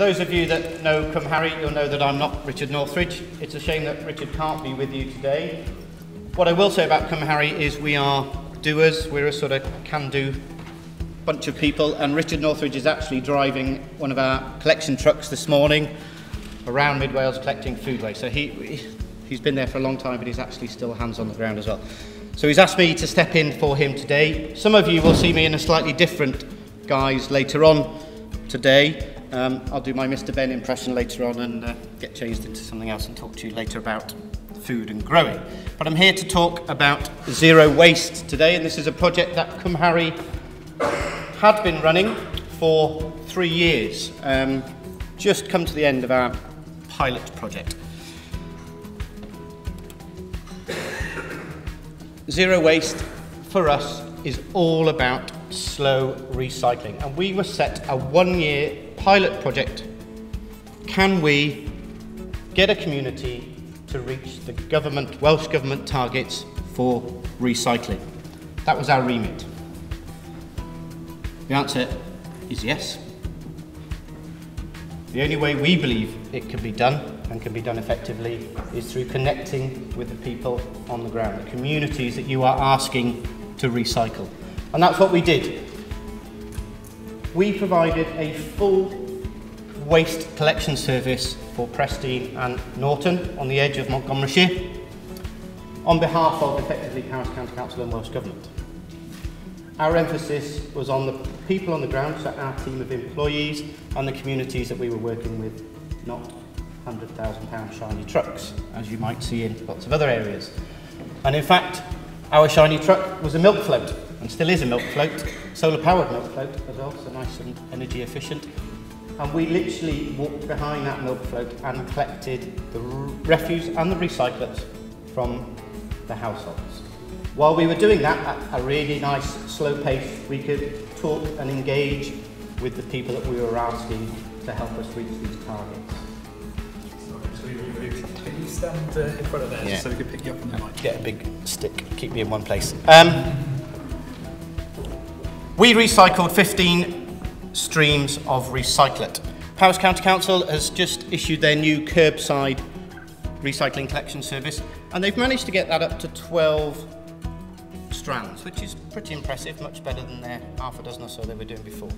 Those of you that know Cymharus, you'll know that I'm not Richard Northridge. It's a shame that Richard can't be with you today. What I will say about Cymharus is we are doers. We're a sort of can-do bunch of people, and Richard Northridge is actually driving one of our collection trucks this morning around Mid Wales collecting food waste. So he, he's been there for a long time, but he's actually still hands on the ground as well. So he's asked me to step in for him today. Some of you will see me in a slightly different guise later on today. Um, I'll do my Mr. Benn impression later on and uh, get changed into something else and talk to you later about food and growing. But I'm here to talk about zero waste today, and this is a project that Cymharus had been running for three years. Um, just come to the end of our pilot project. Zero waste for us is all about slow recycling. And we were set a one year pilot project. Can we get a community to reach the government, Welsh Government targets for recycling? That was our remit. The answer is yes. The only way we believe it can be done and can be done effectively is through connecting with the people on the ground, the communities that you are asking to recycle. And that's what we did. We provided a full waste collection service for Presteigne and Norton on the edge of Montgomeryshire on behalf of effectively Powys County Council and Welsh Government. Our emphasis was on the people on the ground, so our team of employees and the communities that we were working with, not £100,000 shiny trucks, as you might see in lots of other areas. And in fact, our shiny truck was a milk float, and still is a milk float, solar powered milk float as well, so nice and energy efficient. And we literally walked behind that milk float and collected the refuse and the recyclates from the households. While we were doing that at a really nice slow pace, we could talk and engage with the people that we were asking to help us reach these targets. Can you stand uh, in front of there Yeah. so we can pick you up on the mic? Get a big stick, keep me in one place. Um, we recycled 15 streams of recyclate. Powys County Council has just issued their new curbside recycling collection service, and they've managed to get that up to 12 strands, which is pretty impressive, much better than their half a dozen or so they were doing before.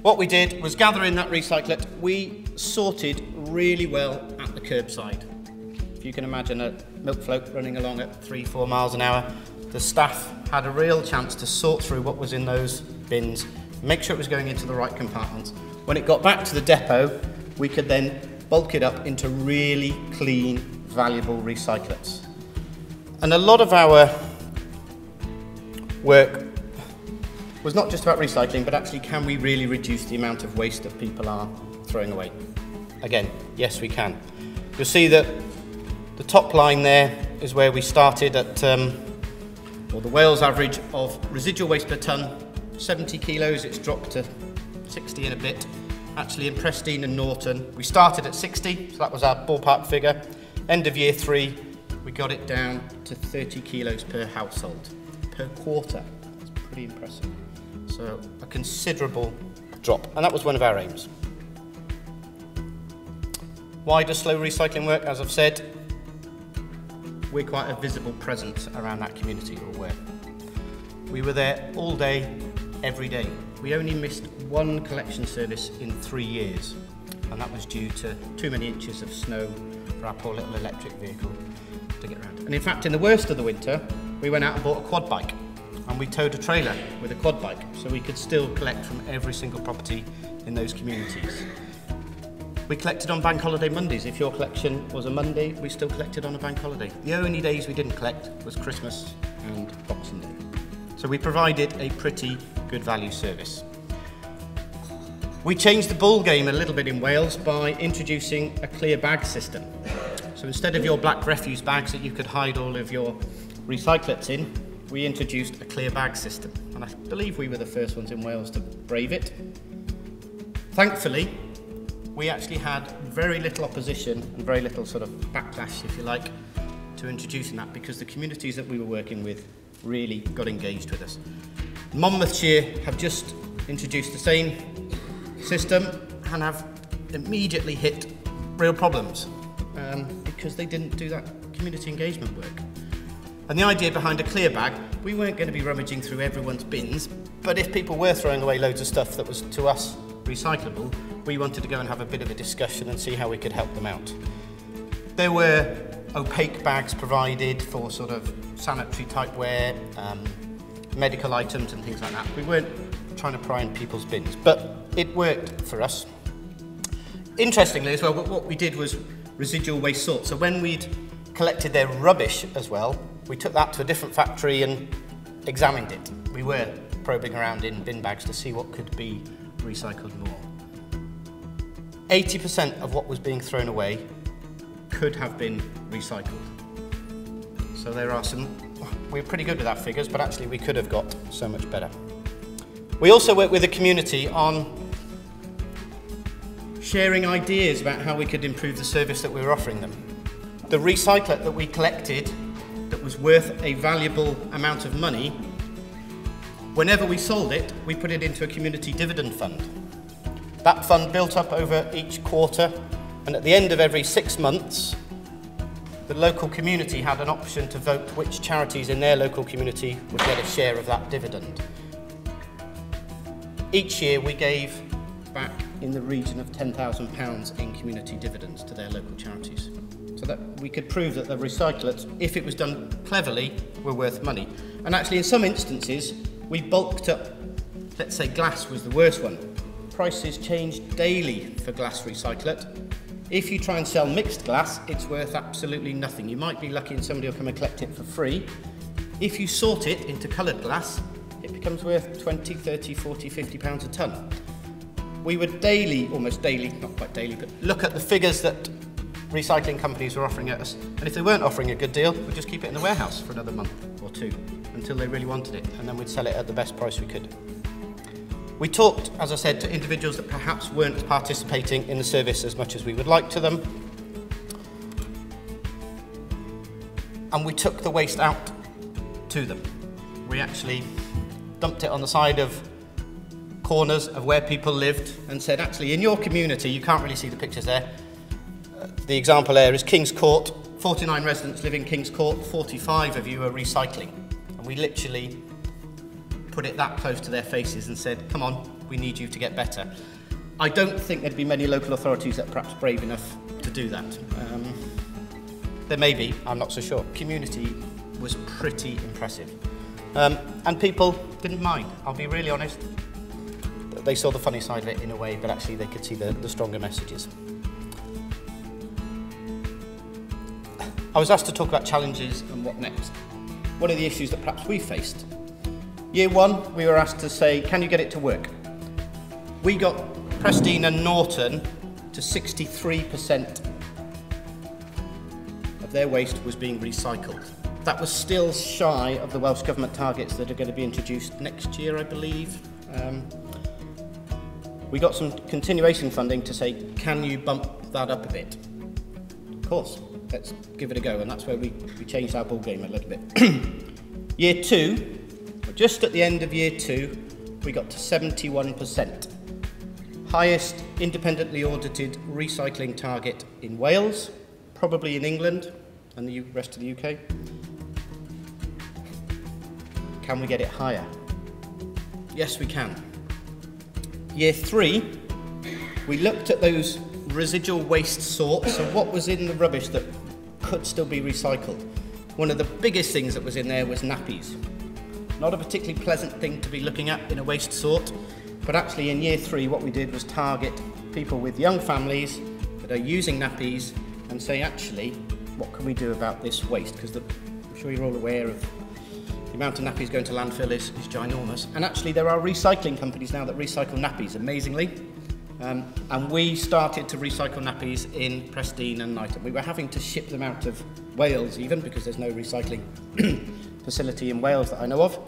What we did was gather in that recyclate. We sorted really well at the curbside. If you can imagine a milk float running along at three, four miles an hour, the staff had a real chance to sort through what was in those bins, make sure it was going into the right compartments. When it got back to the depot, we could then bulk it up into really clean, valuable recyclates. And a lot of our work was not just about recycling, but actually can we really reduce the amount of waste that people are throwing away? Again, yes, we can. You'll see that the top line there is where we started at, um, well, the Wales average of residual waste per tonne, 70 kilos, it's dropped to 60 and a bit. Actually, in Presteigne and Norton, we started at 60, so that was our ballpark figure. End of year three, we got it down to 30 kilos per household, per quarter. That's pretty impressive. So a considerable drop, and that was one of our aims. Why does slow recycling work? As I've said, we're quite a visible presence around that community, or were. We were there all day, every day. We only missed one collection service in three years, and that was due to too many inches of snow for our poor little electric vehicle to get around. And in fact, in the worst of the winter, we went out and bought a quad bike, and we towed a trailer with a quad bike, so we could still collect from every single property in those communities. We collected on bank holiday Mondays. If your collection was a Monday, we still collected on a bank holiday. The only days we didn't collect was Christmas and Boxing Day. So we provided a pretty good value service. We changed the ball game a little bit in Wales by introducing a clear bag system. So instead of your black refuse bags that you could hide all of your recyclates in, we introduced a clear bag system. And I believe we were the first ones in Wales to brave it. Thankfully, we actually had very little opposition and very little sort of backlash, if you like, to introducing that because the communities that we were working with really got engaged with us. Monmouthshire have just introduced the same system and have immediately hit real problems um, because they didn't do that community engagement work. And the idea behind a clear bag, we weren't going to be rummaging through everyone's bins, but if people were throwing away loads of stuff that was to us recyclable, we wanted to go and have a bit of a discussion and see how we could help them out. There were opaque bags provided for sort of sanitary type wear, um, medical items and things like that. We weren't trying to pry in people's bins, but it worked for us. Interestingly as well, what we did was residual waste sort. So when we'd collected their rubbish as well, we took that to a different factory and examined it. We were probing around in bin bags to see what could be recycled more. 80% of what was being thrown away could have been recycled. So there are some, we're pretty good with our figures, but actually we could have got so much better. We also work with the community on sharing ideas about how we could improve the service that we were offering them. The recycler that we collected that was worth a valuable amount of money, whenever we sold it, we put it into a community dividend fund. That fund built up over each quarter, and at the end of every six months, the local community had an option to vote which charities in their local community would get a share of that dividend. Each year we gave back in the region of £10,000 in community dividends to their local charities. So that we could prove that the recyclates, if it was done cleverly, were worth money. And actually, in some instances, we bulked up, let's say glass was the worst one. Prices changed daily for glass recyclate. If you try and sell mixed glass, it's worth absolutely nothing. You might be lucky and somebody will come and collect it for free. If you sort it into coloured glass, it becomes worth 20, 30, 40, 50 pounds a tonne we would daily, almost daily, not quite daily, but look at the figures that recycling companies were offering at us. And if they weren't offering a good deal, we'd just keep it in the warehouse for another month or two until they really wanted it, and then we'd sell it at the best price we could. We talked, as I said, to individuals that perhaps weren't participating in the service as much as we would like to them. And we took the waste out to them. We actually dumped it on the side of corners of where people lived and said, actually, in your community, you can't really see the pictures there. The example there is King's Court. 49 residents live in King's Court, 45 of you are recycling. We literally put it that close to their faces and said, come on, we need you to get better. I don't think there'd be many local authorities that are perhaps brave enough to do that. Um, there may be, I'm not so sure. Community was pretty impressive. Um, and people didn't mind, I'll be really honest they saw the funny side of it in a way, but actually they could see the, the stronger messages. I was asked to talk about challenges and what next. One of the issues that perhaps we faced. Year one, we were asked to say, can you get it to work? We got Presteigne and Norton to 63% of their waste was being recycled. That was still shy of the Welsh Government targets that are going to be introduced next year, I believe. Um, we got some continuation funding to say, can you bump that up a bit? Of course, let's give it a go. And that's where we, we changed our ball game a little bit. year two, just at the end of year two, we got to 71%. Highest independently audited recycling target in Wales, probably in England and the rest of the UK. Can we get it higher? Yes, we can. Year three, we looked at those residual waste sorts, so what was in the rubbish that could still be recycled. One of the biggest things that was in there was nappies. Not a particularly pleasant thing to be looking at in a waste sort, but actually in year three what we did was target people with young families that are using nappies and say actually what can we do about this waste because I'm sure you're all aware of the amount of nappies going to landfill is, is ginormous. And actually, there are recycling companies now that recycle nappies, amazingly. Um, and we started to recycle nappies in Presteigne and Knighton. We were having to ship them out of Wales even because there's no recycling facility in Wales that I know of.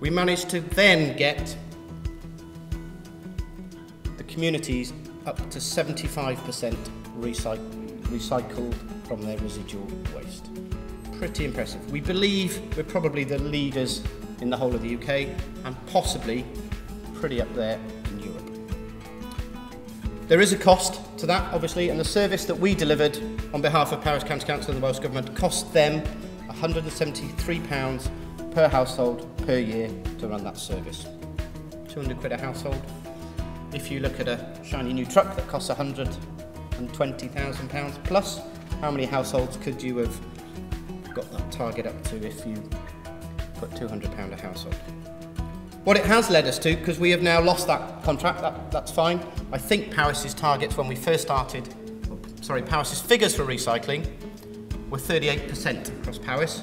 We managed to then get the communities up to 75% recyc recycled from their residual waste pretty impressive. We believe we're probably the leaders in the whole of the UK and possibly pretty up there. There is a cost to that, obviously, and the service that we delivered on behalf of Powys County Council and the Welsh Government cost them £173 per household per year to run that service. 200 quid a household. If you look at a shiny new truck that costs £120,000 plus, how many households could you have got that target up to if you put £200 a household? What it has led us to, because we have now lost that contract, that, that's fine. I think Powys's targets when we first started, sorry, Powys's figures for recycling were 38% across Powys.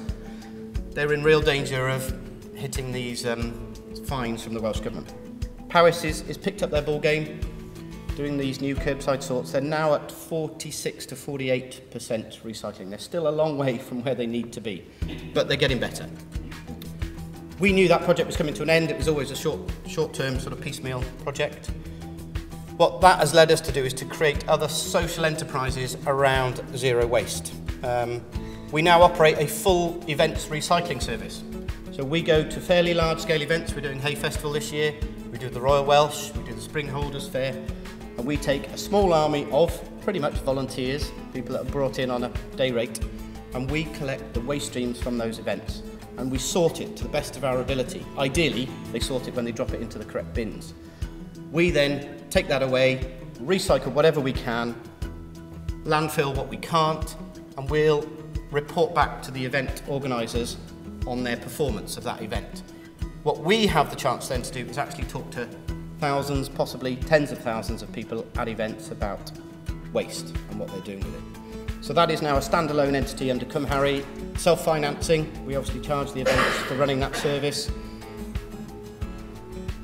They're in real danger of hitting these um, fines from the Welsh Government. Powys is, is picked up their ball game, doing these new curbside sorts. They're now at 46 to 48% recycling. They're still a long way from where they need to be, but they're getting better. We knew that project was coming to an end. It was always a short, short-term sort of piecemeal project. What that has led us to do is to create other social enterprises around zero waste. Um, we now operate a full events recycling service. So we go to fairly large scale events. We're doing Hay Festival this year. We do the Royal Welsh. We do the Spring Holders Fair. And we take a small army of pretty much volunteers, people that are brought in on a day rate, and we collect the waste streams from those events and we sort it to the best of our ability. Ideally, they sort it when they drop it into the correct bins. We then take that away, recycle whatever we can, landfill what we can't, and we'll report back to the event organisers on their performance of that event. What we have the chance then to do is actually talk to thousands, possibly tens of thousands of people at events about waste and what they're doing with it. So that is now a standalone entity under Cymharus, self-financing. We obviously charge the events for running that service.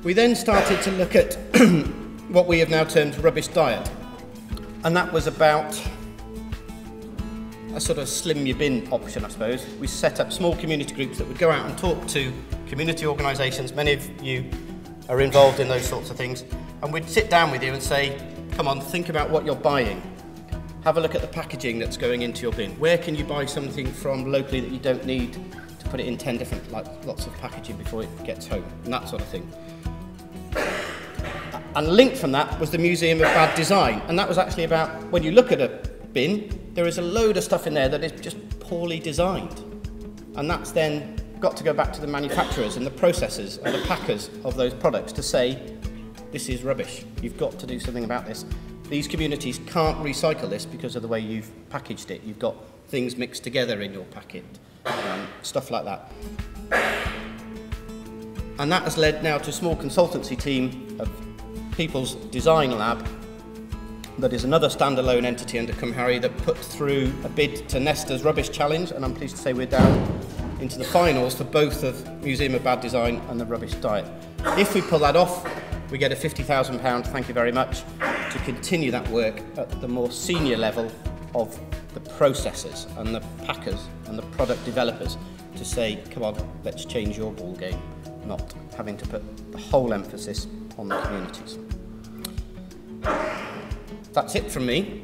We then started to look at what we have now termed rubbish diet. And that was about a sort of slim your bin option, I suppose. We set up small community groups that would go out and talk to community organisations. Many of you are involved in those sorts of things. And we'd sit down with you and say, come on, think about what you're buying have a look at the packaging that's going into your bin. Where can you buy something from locally that you don't need to put it in 10 different, like lots of packaging before it gets home, and that sort of thing. And linked from that was the Museum of Bad Design, and that was actually about when you look at a bin, there is a load of stuff in there that is just poorly designed. And that's then got to go back to the manufacturers and the processors and the packers of those products to say, this is rubbish. You've got to do something about this. These communities can't recycle this because of the way you've packaged it. You've got things mixed together in your packet, um, stuff like that. And that has led now to a small consultancy team of People's Design Lab that is another standalone entity under Cymharus that put through a bid to Nesta's Rubbish Challenge and I'm pleased to say we're down into the finals for both of Museum of Bad Design and the Rubbish Diet. If we pull that off, we get a £50,000, thank you very much, to continue that work at the more senior level of the processors and the packers and the product developers to say, come on, let's change your ball game, not having to put the whole emphasis on the communities. That's it from me.